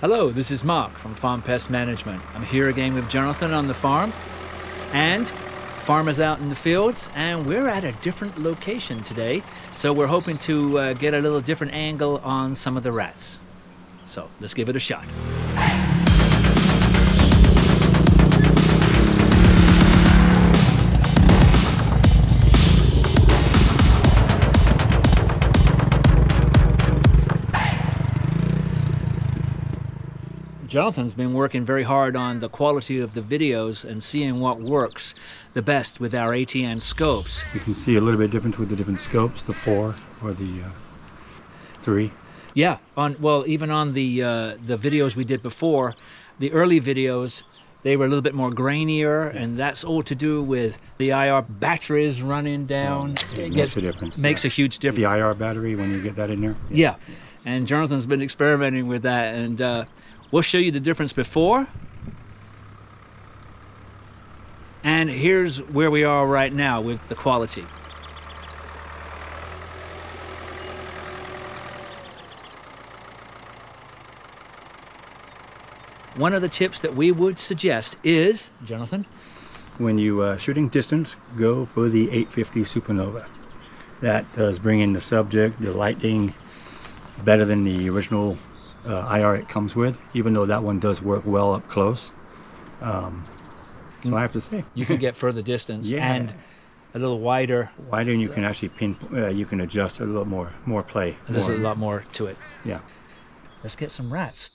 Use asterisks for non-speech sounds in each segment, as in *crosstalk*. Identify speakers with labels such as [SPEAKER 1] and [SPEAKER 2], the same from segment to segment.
[SPEAKER 1] Hello, this is Mark from Farm Pest Management. I'm here again with Jonathan on the farm and farmers out in the fields, and we're at a different location today. So we're hoping to uh, get a little different angle on some of the rats. So let's give it a shot. Jonathan's been working very hard on the quality of the videos and seeing what works the best with our ATN scopes.
[SPEAKER 2] You can see a little bit difference with the different scopes, the four or the uh, three.
[SPEAKER 1] Yeah, on well, even on the uh, the videos we did before, the early videos, they were a little bit more grainier, and that's all to do with the IR batteries running down.
[SPEAKER 2] Yeah,
[SPEAKER 1] It
[SPEAKER 2] makes
[SPEAKER 1] gets-
[SPEAKER 2] a difference.
[SPEAKER 1] Makes a huge difference. The.
[SPEAKER 2] IR battery when you get that in there.
[SPEAKER 1] Yeah, and Jonathan's been experimenting with that, and uh, we'll show you the difference before. And here's where we are right now with the quality. One of the tips that we would suggest is, Jonathan,
[SPEAKER 2] When you uh, shooting distance, go for the 850 Supernova. That does bring in the subject, the lighting, better than the original uh, IR it comes with. Even though that one does work well up close. Um, so I have to say, *laughs*
[SPEAKER 1] you can get further distance
[SPEAKER 2] Yeah.
[SPEAKER 1] and a little wider.
[SPEAKER 2] wider and you can actually pin, uh, you can adjust a little more, more play.
[SPEAKER 1] There's a lot more to it.
[SPEAKER 2] Yeah.
[SPEAKER 1] Let's get some rats.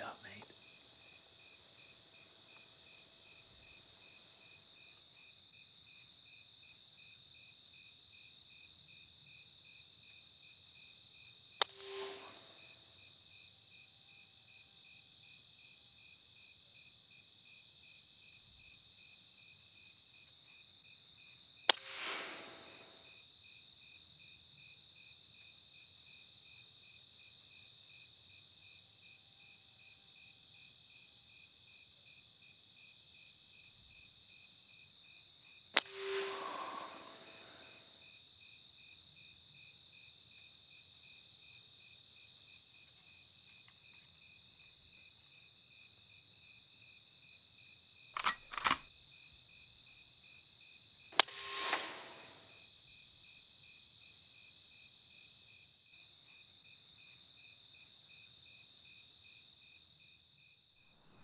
[SPEAKER 1] Shot, mate.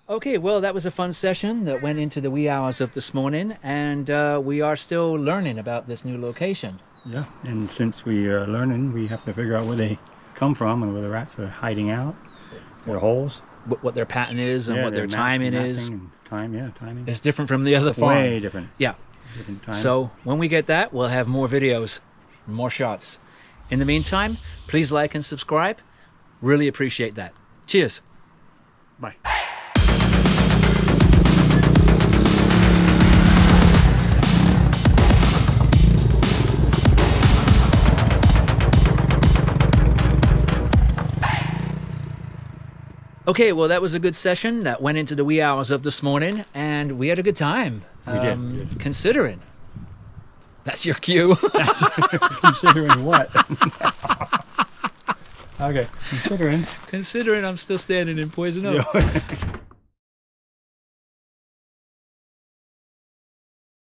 [SPEAKER 1] Okay, well, that was a fun session that went into the wee hours of this morning, and uh, we are still learning about this new location.
[SPEAKER 2] Yeah, and since we are learning, we have to figure out where they come from and where the rats are hiding out, their holes.
[SPEAKER 1] what, what their pattern is and
[SPEAKER 2] Yeah,
[SPEAKER 1] what their
[SPEAKER 2] they're
[SPEAKER 1] timing is.
[SPEAKER 2] Time, yeah, timing.
[SPEAKER 1] It's different from the other farm.
[SPEAKER 2] Way different.
[SPEAKER 1] Yeah.
[SPEAKER 2] different time.
[SPEAKER 1] So when we get that, we'll have more videos, more shots. In the meantime, please like and subscribe. Really appreciate that. Cheers.
[SPEAKER 2] bye.
[SPEAKER 1] Okay, well, that was a good session. That went into the wee hours of this morning, and we had a good time.
[SPEAKER 2] We did, we did.
[SPEAKER 1] Considering. That's your cue. *laughs* *laughs*
[SPEAKER 2] Considering what? *laughs* okay, considering.
[SPEAKER 1] considering I'm still standing in Poison Oak.